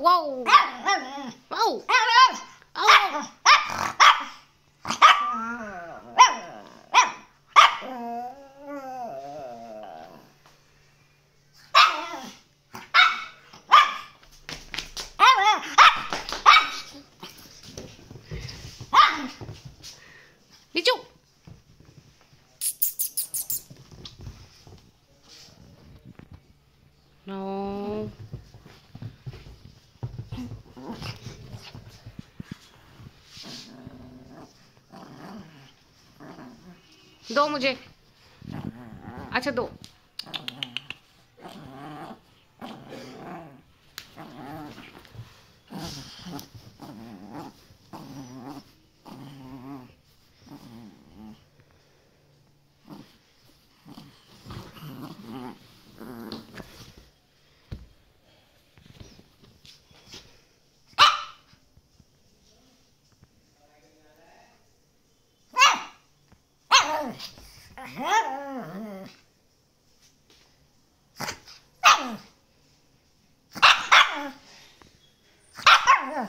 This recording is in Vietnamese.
wow. Wow. Oh. đi chung. No दो मुझे। अच्छा दो। Yeah.